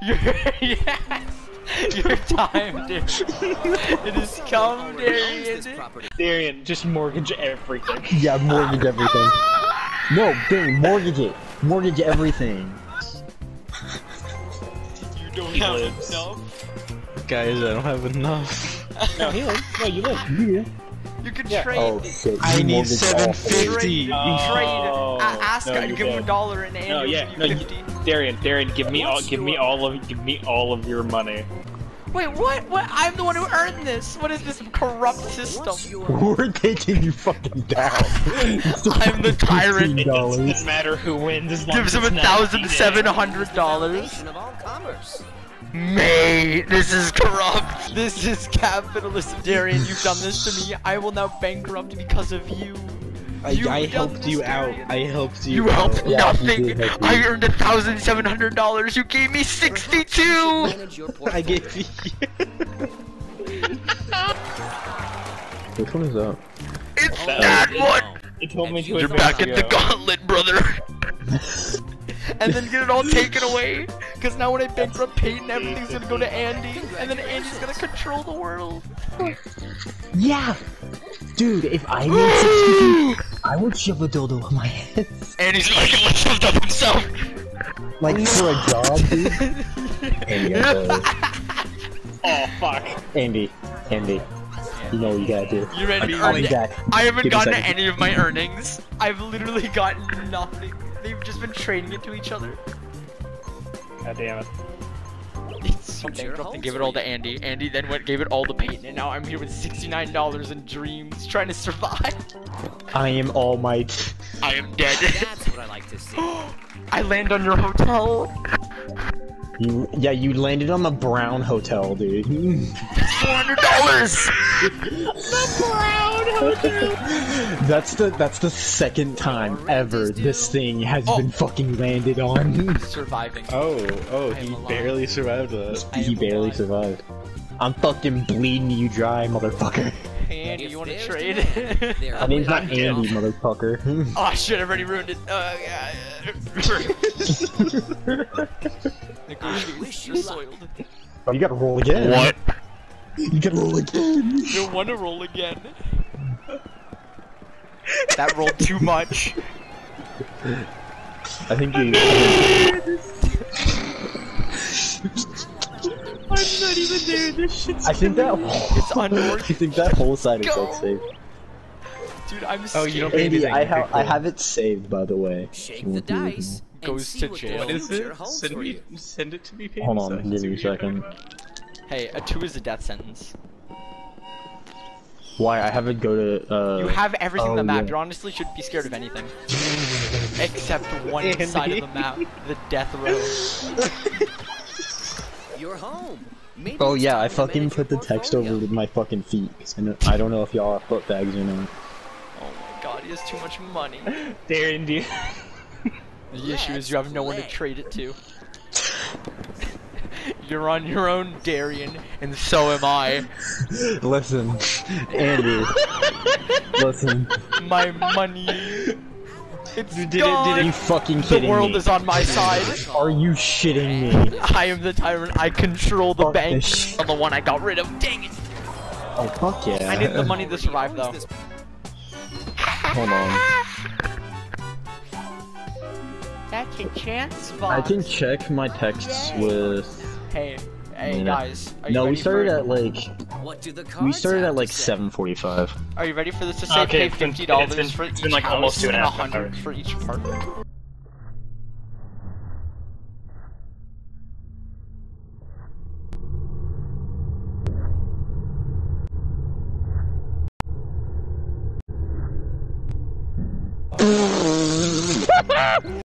Your yes. Your time, dude. it has come, Darian. Darian, just mortgage everything. Yeah, mortgage everything. No, Dane, mortgage it. Mortgage everything. You don't He have lives. enough. Guys, I don't have enough. No, he lives. No, you live. Yeah. You can Yeah. trade. Oh shit. I you need mortgaged all seven three. Trade. Oh, trade. A- ask no, guy, you give him a dollar and Andy No, yeah, give no, you you- fifty. Darian, Darian, give me all, give me all of, give me all of your money. Wait, what? What? I'm the one who earned this. What is this corrupt system? We're taking you fucking down. I'm the tyrant. It doesn't matter who wins as long Gives him a it's not thousand seven hundred dollars. foundation of all commerce? Mate, this is corrupt. This is capitalism. Darian, you've done this to me. I will now bankrupt because of you. I, You've I helped you out. I helped you. You helped. Yeah, nothing. he help. I earned a thousand seven hundred dollars. You gave me sixty-two. Manage your portfolio. I gave you. Which one is that? It's That- that it- one. It told me to You're back at the gauntlet, brother. and then get it all taken away. Because now when I bankrupt Peyton, everything's gonna go to Andy. And then Andy's gonna control the world. Yeah! Dude, if I need 62, I would shove a dildo on my head. Andy's gonna get one shoved up himself. Like, for a job, dude. Andy, I'm sorry. Oh fuck. Andy, Andy. You know what you gotta do. You ready to I'll be earned? Oh, back. I haven't Give gotten any of my earnings. I've literally gotten nothing. They've just been trading it to each other. God damn it. It's so Future bankrupt and gave it all to. Andy. Andy then went gave it all to Peyton, and now I'm here with $69 in dreams, trying to survive. I am All Might. I am dead. That's what I like to see. I land on your hotel. You, yeah, you landed on the Brown Hotel, dude. $400. that's the that's the second time ever this thing has Oh. been fucking landed on. Surviving. Oh, oh, I am he alive. barely survived that. I he barely alive. survived. I'm fucking bleeding you dry, motherfucker. Hey, Andy, you want to trade? demand, there My name's not Andy, motherfucker. oh shit, I've already ruined it. Uh, yeah. Negotiations wish you are soiled. oh, you gotta roll again. What? You gotta roll again. You want to roll again? That rolled too much. I think you. I'm not even there. This shit's I think that. It's I think that whole side is Go. like saved. Dude, I'm Oh, scared. you don't pay Andy. I okay, have I have it saved, by the way. Shake the dice. Goes to what jail. What is it? Send me, send it to me, Hold on, give me a second. Hey, a two is a death sentence. Why I haven't go to. uh... You have everything on the oh, map. yeah. You honestly shouldn't be scared of anything. Except one Andy. side of the map, the death row. You're home. Maybe Oh yeah, I fucking put the text portfolio. over my fucking feet, I, know, I don't know if y'all are foot bags or not. Oh my god, he has too much money. Darian, do you... The issue is you have no one to trade it to. You're on your own, Darian, and so am I. Listen, Andy. listen, My money. It's did it- did gone. it- you fucking the world me? is on my side. Are you shitting me? I am the tyrant. I control the Fuck bank. this shit. I'm the one I got rid of. Dang it! Oh fuck yeah! I need the money to survive though. Hold on. That's a chance, boss. I can check my texts with. Hey, hey Yeah. guys. Are you No, we started for, at like What do the cards we started at like 7:45. Are you ready for this to say Okay, pay fifty dollars for it's each been like house almost two and a half hundred hours. for each apartment?